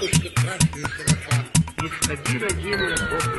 матушке красный сарафан, Не сходи, родимая, Бог